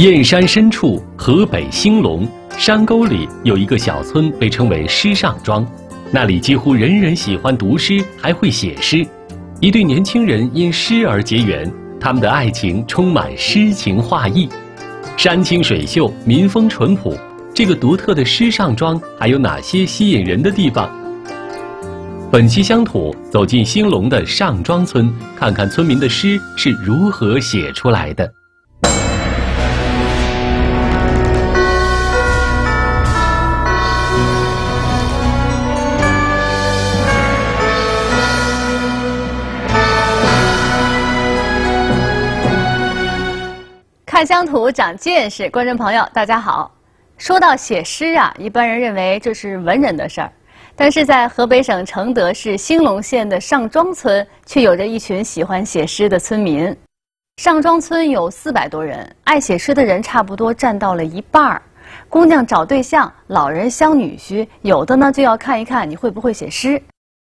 燕山深处，河北兴隆山沟里有一个小村，被称为诗上庄。那里几乎人人喜欢读诗，还会写诗。一对年轻人因诗而结缘，他们的爱情充满诗情画意。山清水秀，民风淳朴。这个独特的诗上庄还有哪些吸引人的地方？本期乡土走进兴隆的上庄村，看看村民的诗是如何写出来的。看乡土长见识，观众朋友大家好。说到写诗啊，一般人认为这是文人的事儿，但是在河北省承德市兴隆县的上庄村，却有着一群喜欢写诗的村民。上庄村有四百多人，爱写诗的人差不多占到了一半儿。姑娘找对象，老人相女婿，有的呢就要看一看你会不会写诗。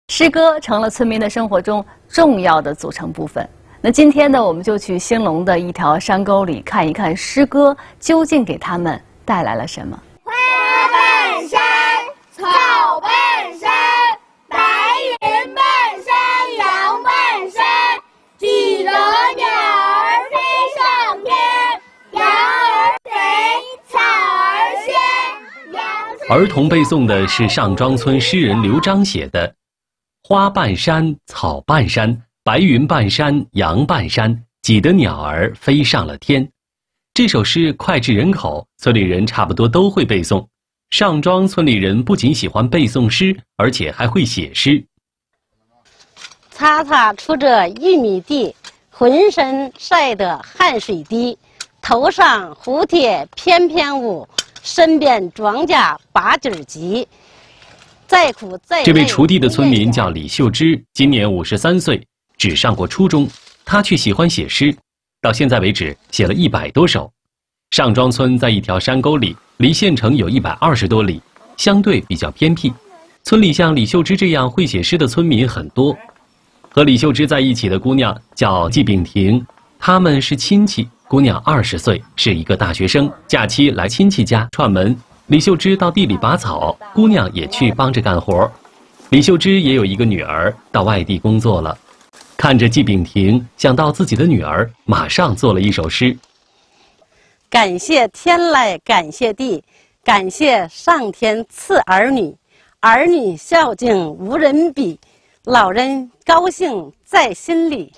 诗歌成了村民的生活中重要的组成部分。那今天呢，我们就去兴隆的一条山沟里看一看诗歌究竟给他们带来了什么。花半山，草半山，白云半山，羊半山，几朵鸟儿飞上天，羊儿肥，草儿鲜。儿童背诵的是上庄村诗人刘璋写的《花半山，草半山》。白云半山，羊半山，挤得鸟儿飞上了天。这首诗脍炙人口，村里人差不多都会背诵。上庄村里人不仅喜欢背诵诗，而且还会写诗。擦擦出着玉米地，浑身晒得汗水滴，头上蝴蝶翩翩舞，身边庄稼把劲儿急。再苦再这位锄地的村民叫李秀芝，今年五十三岁。只上过初中，他却喜欢写诗，到现在为止写了一百多首。上庄村在一条山沟里，离县城有一百二十多里，相对比较偏僻。村里像李秀芝这样会写诗的村民很多。和李秀芝在一起的姑娘叫季炳婷，他们是亲戚。姑娘二十岁，是一个大学生，假期来亲戚家串门。李秀芝到地里拔草，姑娘也去帮着干活。李秀芝也有一个女儿，到外地工作了。看着季炳婷，想到自己的女儿，马上做了一首诗。感谢天来，感谢地，感谢上天赐儿女，儿女孝敬无人比，老人高兴在心里。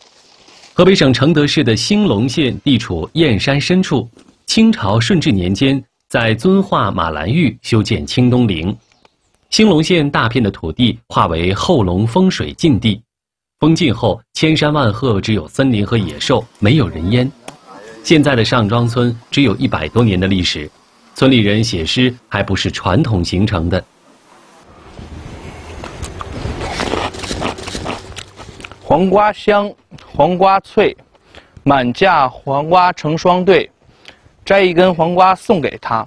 河北省承德市的兴隆县地处燕山深处，清朝顺治年间在遵化马兰峪修建清东陵，兴隆县大片的土地划为后龙风水禁地。封禁后，千山万壑只有森林和野兽，没有人烟。现在的上庄村只有一百多年的历史，村里人写诗还不是传统形成的。黄瓜香，黄瓜脆，满架黄瓜成双对，摘一根黄瓜送给她，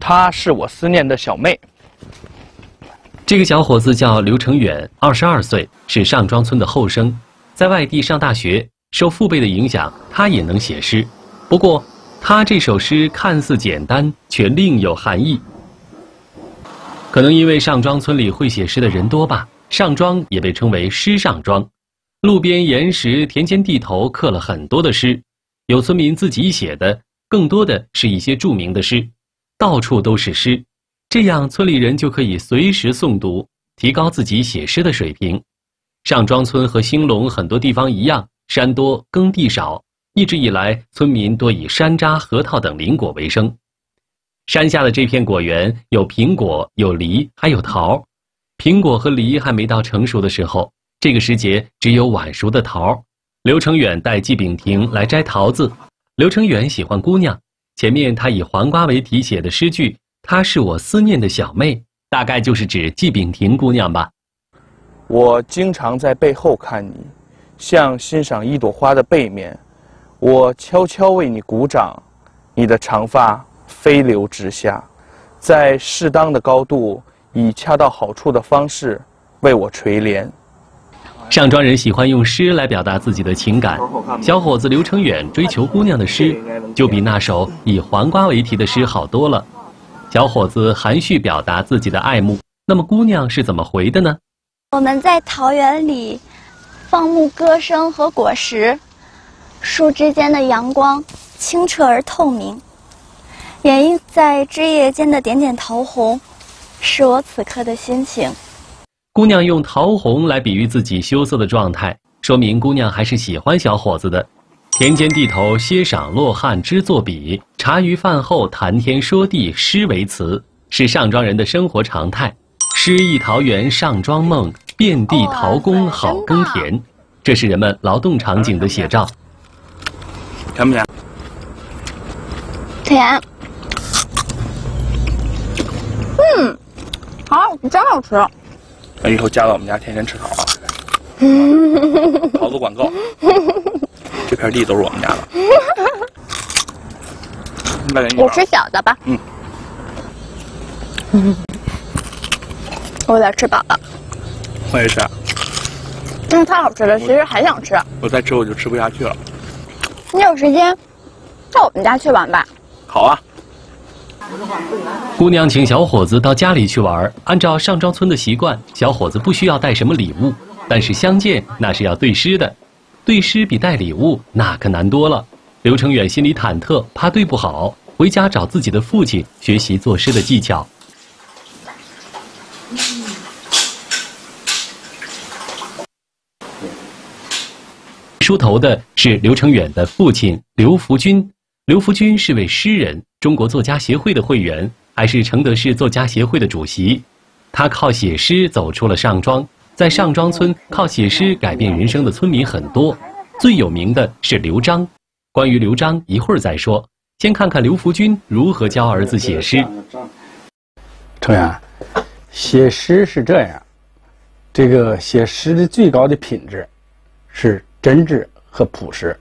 她是我思念的小妹。这个小伙子叫刘成远，二十二岁，是上庄村的后生，在外地上大学，受父辈的影响，他也能写诗。不过，他这首诗看似简单，却另有含义。可能因为上庄村里会写诗的人多吧，上庄也被称为诗上庄。路边岩石、田间地头刻了很多的诗，有村民自己写的，更多的是一些著名的诗，到处都是诗。这样，村里人就可以随时诵读，提高自己写诗的水平。上庄村和兴隆很多地方一样，山多耕地少，一直以来村民多以山楂、核桃等林果为生。山下的这片果园有苹果、有梨，还有桃。苹果和梨还没到成熟的时候，这个时节只有晚熟的桃。刘成远带季炳婷来摘桃子。刘成远喜欢姑娘，前面他以黄瓜为题写的诗句。她是我思念的小妹，大概就是指季炳婷姑娘吧。我经常在背后看你，像欣赏一朵花的背面。我悄悄为你鼓掌，你的长发飞流直下，在适当的高度，以恰到好处的方式为我垂怜。上庄人喜欢用诗来表达自己的情感。小伙子刘成远追求姑娘的诗，就比那首以黄瓜为题的诗好多了。小伙子含蓄表达自己的爱慕，那么姑娘是怎么回的呢？我们在桃园里放牧歌声和果实，树枝间的阳光清澈而透明，掩映在枝叶间的点点桃红，是我此刻的心情。姑娘用桃红来比喻自己羞涩的状态，说明姑娘还是喜欢小伙子的。田间地头歇晌落汗之作笔，茶余饭后谈天说地诗为词，是上庄人的生活常态。诗意桃源上庄梦，遍地桃工好耕田，这是人们劳动场景的写照。甜不甜？甜。嗯，好，真好吃。那以后加到我们家，天天吃桃啊！桃子管够，这片地都是我们家的。你我吃小的吧。嗯。我有点吃饱了。我也是。真的太好吃了，其实还想吃。我再吃我就吃不下去了。你有时间到我们家去玩吧。好啊。姑娘请小伙子到家里去玩，按照上庄村的习惯，小伙子不需要带什么礼物，但是相见那是要对诗的，对诗比带礼物那可难多了。刘成远心里忐忑，怕对不好，回家找自己的父亲学习作诗的技巧。梳头的是刘成远的父亲刘福军。刘福军是位诗人，中国作家协会的会员，还是承德市作家协会的主席。他靠写诗走出了上庄，在上庄村靠写诗改变人生的村民很多，最有名的是刘璋。关于刘璋，一会儿再说。先看看刘福军如何教儿子写诗。成员，写诗是这样，这个写诗的最高的品质是真挚和朴实。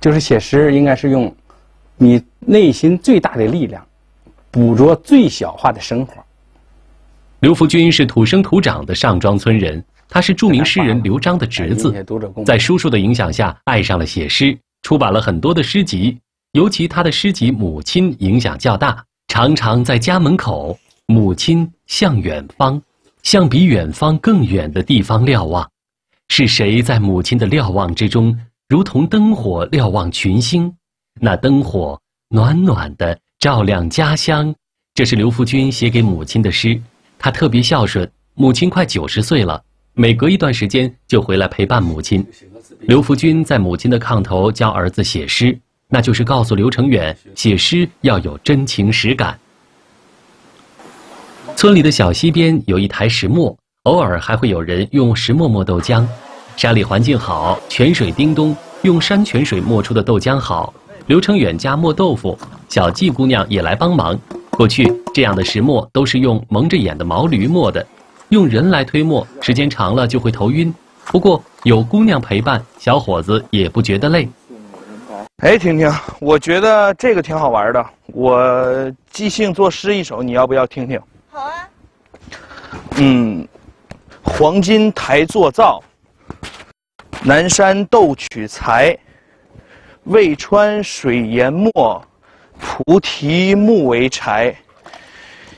就是写诗，应该是用你内心最大的力量，捕捉最小化的生活。刘福军是土生土长的上庄村人，他是著名诗人刘璋的侄子，在叔叔的影响下爱上了写诗，出版了很多的诗集，尤其他的诗集《母亲》影响较大，常常在家门口，母亲向远方，向比远方更远的地方瞭望，是谁在母亲的瞭望之中？如同灯火瞭望群星，那灯火暖暖的照亮家乡。这是刘福军写给母亲的诗。他特别孝顺，母亲快九十岁了，每隔一段时间就回来陪伴母亲。刘福军在母亲的炕头教儿子写诗，那就是告诉刘成远，写诗要有真情实感。村里的小溪边有一台石磨，偶尔还会有人用石磨磨豆浆。山里环境好，泉水叮咚，用山泉水磨出的豆浆好。刘成远家磨豆腐，小季姑娘也来帮忙。过去这样的石磨都是用蒙着眼的毛驴磨的，用人来推磨，时间长了就会头晕。不过有姑娘陪伴，小伙子也不觉得累。哎，婷婷，我觉得这个挺好玩的，我即兴作诗一首，你要不要听听？好啊。嗯，黄金台做灶。南山斗取材，渭川水研墨，菩提木为柴。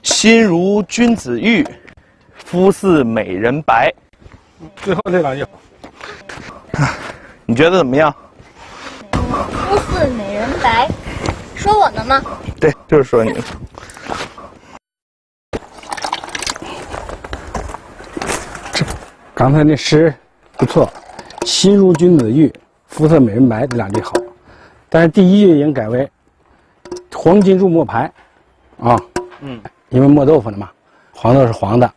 心如君子玉，肤似美人白。最后这两句，你觉得怎么样？肤似美人白，说我呢吗？对，就是说你。这刚才那诗不错。心如君子玉，肤色美人白，这两句好，但是第一句应改为黄金入磨盘，啊，嗯，因为磨豆腐的嘛，黄豆是黄的，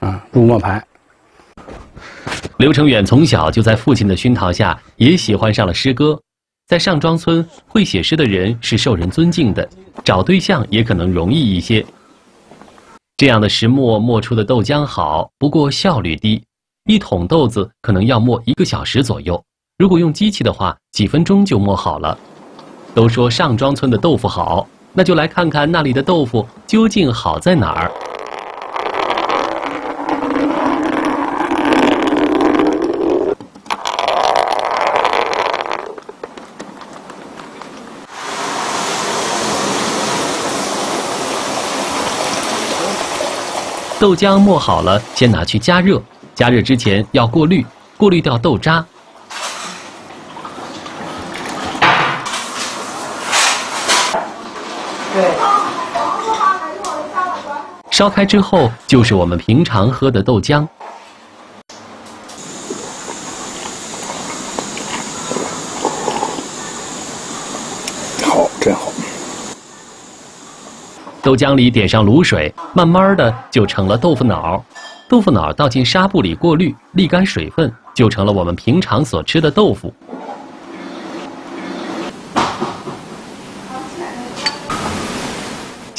啊，入磨盘。刘成远从小就在父亲的熏陶下，也喜欢上了诗歌。在上庄村，会写诗的人是受人尊敬的，找对象也可能容易一些。这样的石磨磨出的豆浆好，不过效率低。一桶豆子可能要磨一个小时左右，如果用机器的话，几分钟就磨好了。都说上庄村的豆腐好那就来看看那里的豆腐究竟好在哪儿。豆浆磨好了先拿去加热加热之前要过滤过滤掉豆渣烧开之后，就是我们平常喝的豆浆。好，真好。豆浆里点上卤水，慢慢的就成了豆腐脑。豆腐脑倒进纱布里过滤，沥干水分，就成了我们平常所吃的豆腐。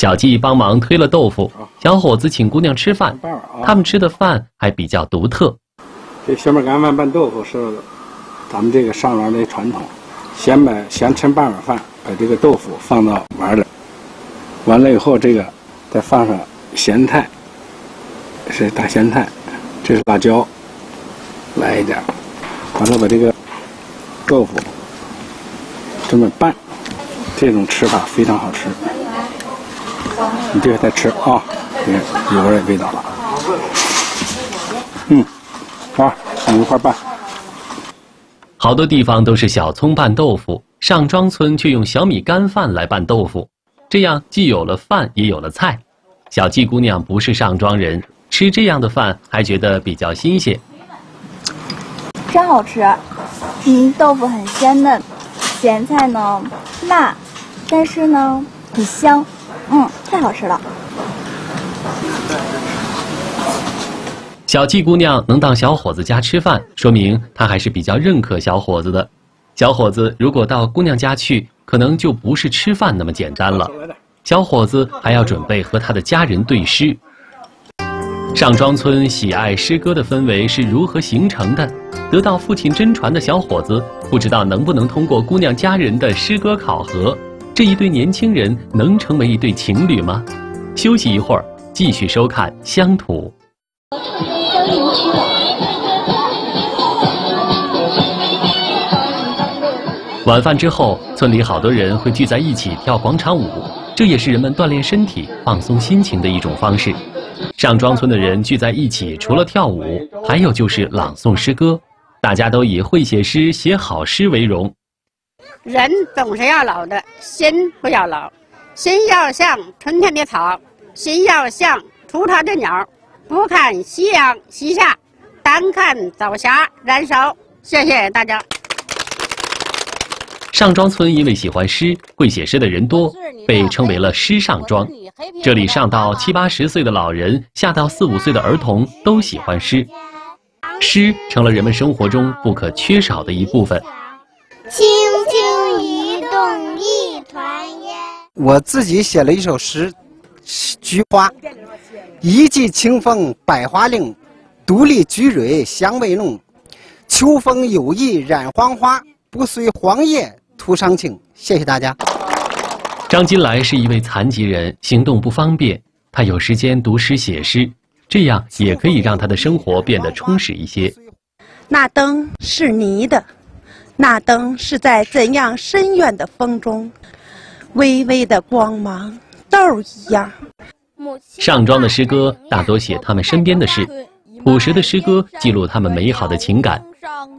小季帮忙推了豆腐，小伙子请姑娘吃饭，他们吃的饭还比较独特。这小米干饭拌豆腐是咱们这个上元的传统，先把先盛半碗饭，把这个豆腐放到碗里，完了以后这个再放上咸菜，是大咸菜，这是辣椒，来一点，完了把这个豆腐这么拌，这种吃法非常好吃。你这个再吃啊，你看有点味道了。嗯，好，我们一块拌。好多地方都是小葱拌豆腐，上庄村却用小米干饭来拌豆腐，这样既有了饭，也有了菜。小季姑娘不是上庄人，吃这样的饭还觉得比较新鲜。真好吃，嗯，豆腐很鲜嫩，咸菜呢辣，但是呢很香。嗯，太好吃了。小季姑娘能到小伙子家吃饭，说明她还是比较认可小伙子的。小伙子如果到姑娘家去，可能就不是吃饭那么简单了。小伙子还要准备和他的家人对诗。上庄村喜爱诗歌的氛围是如何形成的？得到父亲真传的小伙子，不知道能不能通过姑娘家人的诗歌考核。这一对年轻人能成为一对情侣吗？休息一会儿，继续收看乡土。晚饭之后，村里好多人会聚在一起跳广场舞，这也是人们锻炼身体、放松心情的一种方式。上庄村的人聚在一起，除了跳舞，还有就是朗诵诗歌，大家都以会写诗、写好诗为荣。人总是要老的，心不要老，心要像春天的草，心要像出巢的鸟，不看夕阳西下，单看早霞燃烧。谢谢大家。上庄村因为喜欢诗、会写诗的人多，被称为了诗上庄。这里上到七八十岁的老人，下到四五岁的儿童都喜欢诗，诗成了人们生活中不可缺少的一部分。轻轻一动一团烟。我自己写了一首诗，《菊花》。一季清风百花令，独立菊蕊香味浓。秋风有意染黄花，不随黄叶徒伤情。谢谢大家。张金来是一位残疾人，行动不方便，他有时间读诗写诗，这样也可以让他的生活变得充实一些。那灯是泥的。那灯是在怎样深远的风中，微微的光芒，豆一样。上庄的诗歌大多写他们身边的事，朴实的诗歌记录他们美好的情感，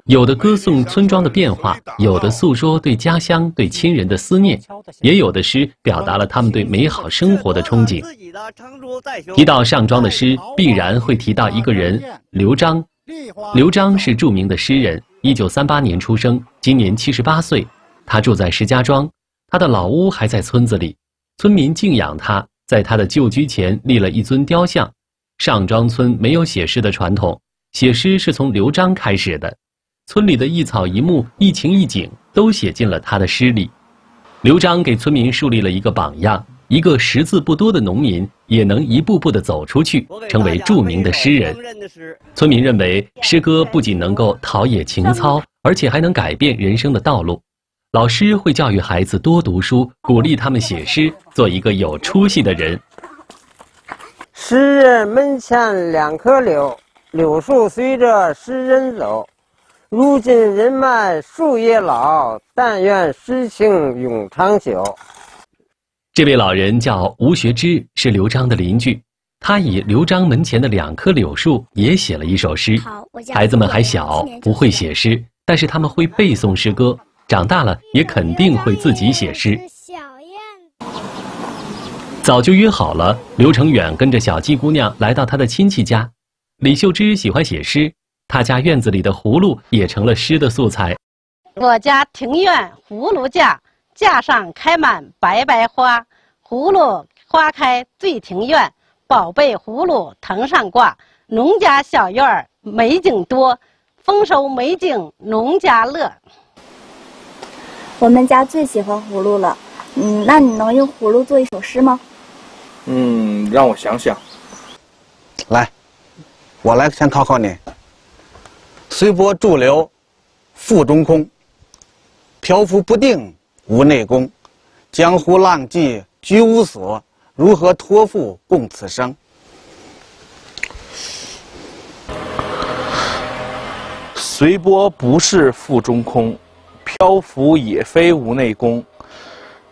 有的歌颂村庄的变化，有的诉说对家乡、对亲人的思念，也有的诗表达了他们对美好生活的憧憬。提到上庄的诗，必然会提到一个人——刘璋。刘璋是著名的诗人。一九三八年出生，今年七十八岁。他住在石家庄，他的老屋还在村子里。村民敬仰他，在他的旧居前立了一尊雕像。上庄村没有写诗的传统，写诗是从刘璋开始的。村里的一草一木、一情一景都写进了他的诗里。刘璋给村民树立了一个榜样。一个识字不多的农民也能一步步地走出去，成为著名的诗人。村民认为，诗歌不仅能够陶冶情操，而且还能改变人生的道路。老师会教育孩子多读书，鼓励他们写诗，做一个有出息的人。诗人门前两棵柳，柳树随着诗人走。如今人迈树也老，但愿诗情永长久。这位老人叫吴学之，是刘璋的邻居。他以刘璋门前的两棵柳树也写了一首诗。孩子们还小，不会写诗，但是他们会背诵诗歌，长大了也肯定会自己写诗。小燕早就约好了，刘成远跟着小季姑娘来到他的亲戚家。李秀芝喜欢写诗，他家院子里的葫芦也成了诗的素材。我家庭院葫芦架，架上开满白白花，葫芦花开醉庭院，宝贝葫芦藤上挂。农家小院儿美景多，丰收美景农家乐。我们家最喜欢葫芦了，嗯，那你能用葫芦做一首诗吗？嗯，让我想想。来，我来先考考你。随波逐流，腹中空。漂浮不定，无内功。江湖浪迹居无所，如何托付共此生？随波不是腹中空，漂浮也非无内功。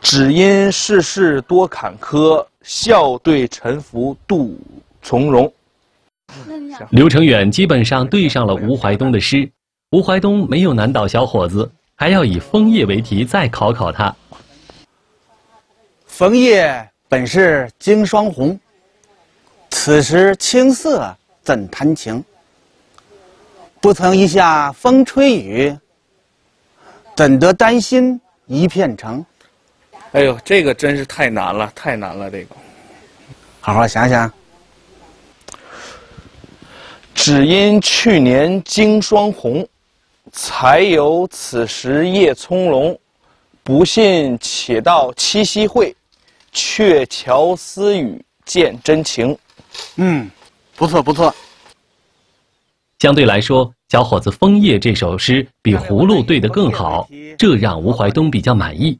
只因世事多坎坷，笑对沉浮度从容。刘承远基本上对上了吴怀东的诗，吴怀东没有难倒小伙子，还要以枫叶为题再考考他。枫叶本是经霜红，此时青色怎谈情？不曾一下风吹雨，怎得丹心一片成？哎呦，这个真是太难了，太难了！这个，好好想想。只因去年经霜红，才有此时叶葱茏。不信且到七夕会，鹊桥私语见真情。嗯，不错不错。相对来说，小伙子《枫叶》这首诗比葫芦对得更好，这让吴怀东比较满意。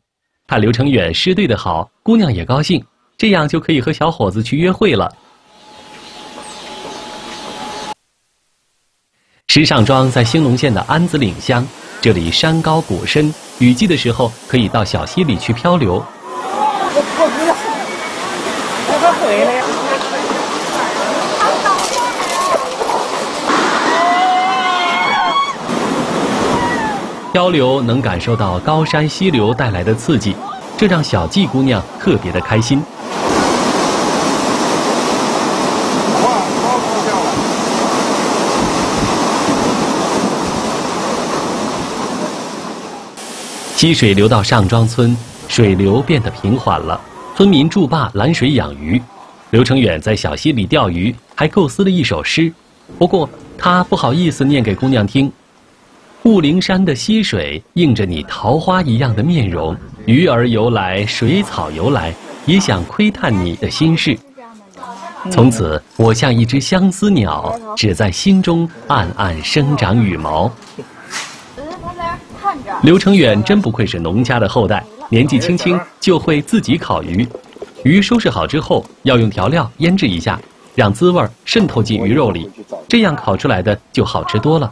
看刘成远诗对得好，姑娘也高兴，这样就可以和小伙子去约会了。石上庄在兴隆县的安子岭乡，这里山高谷深，雨季的时候可以到小溪里去漂流。漂流能感受到高山溪流带来的刺激，这让小季姑娘特别的开心。溪水流到上庄村，水流变得平缓了，村民筑坝拦水养鱼。刘成远在小溪里钓鱼，还构思了一首诗，不过他不好意思念给姑娘听。雾灵山的溪水映着你桃花一样的面容，鱼儿游来，水草游来，也想窥探你的心事。从此，我像一只相思鸟，只在心中暗暗生长羽毛。刘成远真不愧是农家的后代，年纪轻轻就会自己烤鱼。鱼收拾好之后，要用调料腌制一下，让滋味渗透进鱼肉里，这样烤出来的就好吃多了。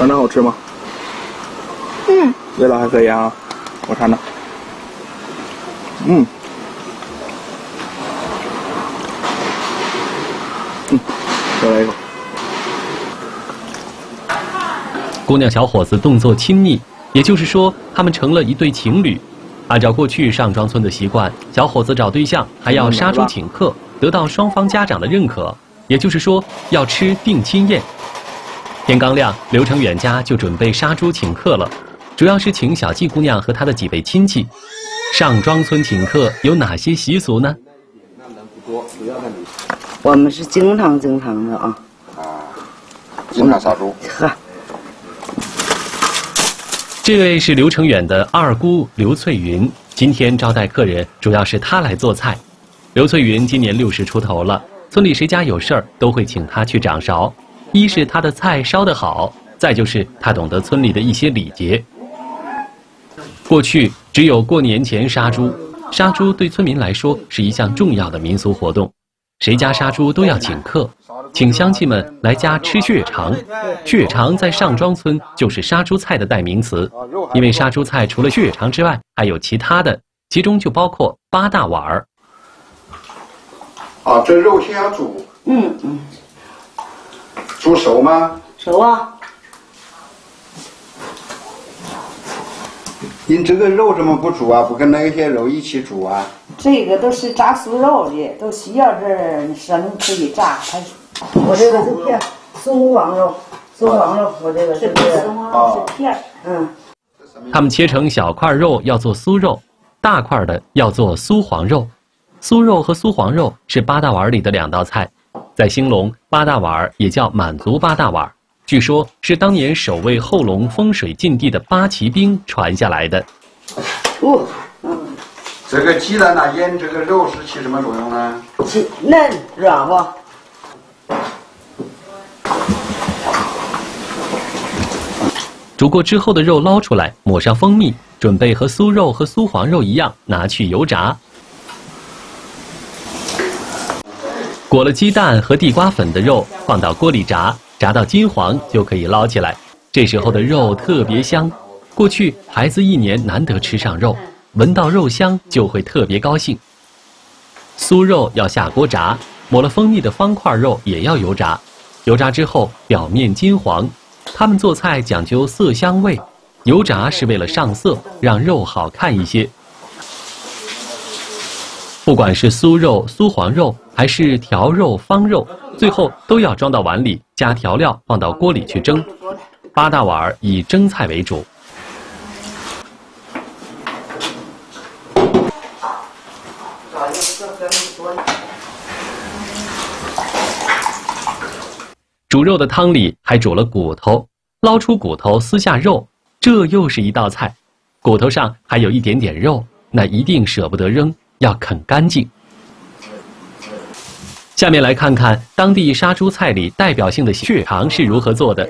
尝尝好吃吗？嗯。味道还可以啊，我尝尝。嗯。嗯，再来一口。姑娘小伙子动作亲密，也就是说，他们成了一对情侣。按照过去上庄村的习惯，小伙子找对象还要杀猪请客，得到双方家长的认可。也就是说，要吃定亲宴。天刚亮，刘成远家就准备杀猪请客了，主要是请小季姑娘和她的几位亲戚。上庄村请客有哪些习俗呢？我们是经常经常的啊。啊，经常杀猪。呵。这位是刘成远的二姑刘翠云，今天招待客人，主要是她来做菜。刘翠云今年六十出头了。村里谁家有事儿，都会请她去掌勺。一是他的菜烧得好，再就是他懂得村里的一些礼节。过去只有过年前杀猪，杀猪对村民来说是一项重要的民俗活动，谁家杀猪都要请客。请乡亲们来家吃血肠。血肠在上庄村就是杀猪菜的代名词，因为杀猪菜除了血肠之外，还有其他的，其中就包括八大碗儿。啊，这肉先要煮，嗯嗯，煮熟吗？熟啊。您这个肉怎么不煮啊？不跟那些肉一起煮啊？这个都是炸酥肉的，都需要这生可以炸。还我这个是片酥黄肉，酥黄肉，我这个是哦是片儿，嗯。他们切成小块肉要做酥肉，大块的要做酥黄肉。酥肉和酥黄肉是八大碗里的两道菜，在兴隆，八大碗也叫满族八大碗，据说是当年守卫后龙风水禁地的八旗兵传下来的。哦，这个鸡蛋呢腌这个肉是起什么作用呢？起嫩软和。煮过之后的肉捞出来，抹上蜂蜜，准备和酥肉和酥黄肉一样拿去油炸。裹了鸡蛋和地瓜粉的肉放到锅里炸，炸到金黄就可以捞起来。这时候的肉特别香。过去孩子一年难得吃上肉，闻到肉香就会特别高兴。酥肉要下锅炸，抹了蜂蜜的方块肉也要油炸，油炸之后表面金黄。他们做菜讲究色香味，油炸是为了上色，让肉好看一些。不管是酥肉、酥黄肉，还是调肉、方肉，最后都要装到碗里，加调料，放到锅里去蒸。八大碗以蒸菜为主。煮肉的汤里还煮了骨头，捞出骨头，撕下肉，这又是一道菜。骨头上还有一点点肉，那一定舍不得扔，要啃干净。下面来看看当地杀猪菜里代表性的血肠是如何做的。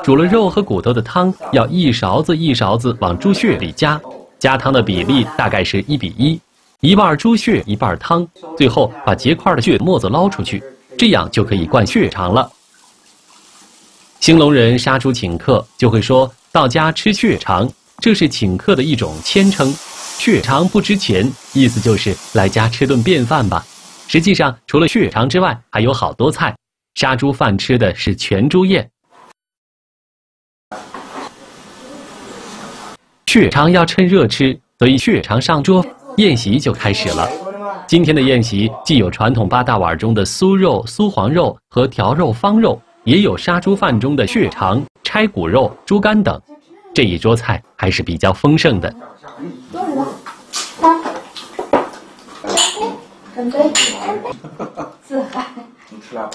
煮了肉和骨头的汤，要一勺子一勺子往猪血里加，加汤的比例大概是一比一，一半猪血一半汤，最后把结块的血沫子捞出去，这样就可以灌血肠了。兴隆人杀猪请客就会说到家吃血肠，这是请客的一种谦称。血肠不值钱，意思就是来家吃顿便饭吧。实际上，除了血肠之外，还有好多菜。杀猪饭吃的是全猪宴。血肠要趁热吃，所以血肠上桌，宴席就开始了。今天的宴席既有传统八大碗中的酥肉、酥黄肉和条肉、方肉，也有杀猪饭中的血肠、拆骨肉、猪肝等。这一桌菜还是比较丰盛的。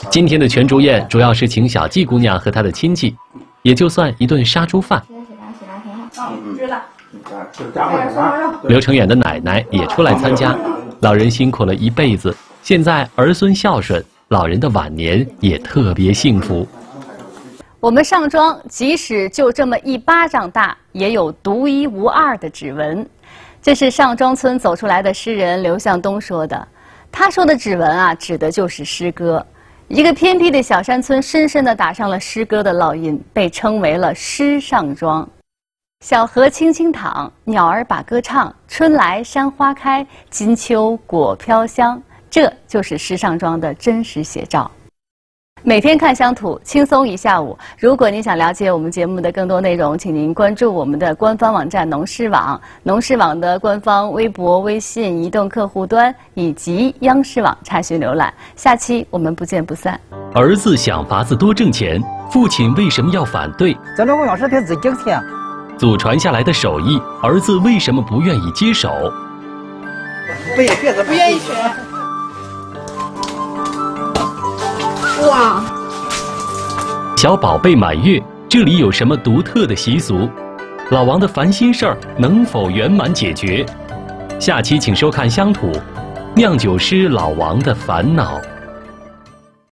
今天的全猪宴主要是请小季姑娘和她的亲戚，也就算一顿杀猪饭。知道。刘成远的奶奶也出来参加，老人辛苦了一辈子，现在儿孙孝顺，老人的晚年也特别幸福。我们上庄即使就这么一巴掌大，也有独一无二的指纹。这是上庄村走出来的诗人刘向东说的。他说的指纹啊，指的就是诗歌。一个偏僻的小山村，深深地打上了诗歌的烙印，被称为了诗上庄。小河轻轻淌，鸟儿把歌唱，春来山花开，金秋果飘香。这就是诗上庄的真实写照。每天看乡土，轻松一下午。如果您想了解我们节目的更多内容，请您关注我们的官方网站农事网、农事网的官方微博、微信、移动客户端以及央视网查询浏览。下期我们不见不散。儿子想法子多挣钱，父亲为什么要反对？咱老公要是得自己钱。祖传下来的手艺，儿子为什么不愿意接手？不愿意，不愿意学。哇！小宝贝满月，这里有什么独特的习俗？老王的烦心事儿能否圆满解决？下期请收看乡土，酿酒师老王的烦恼。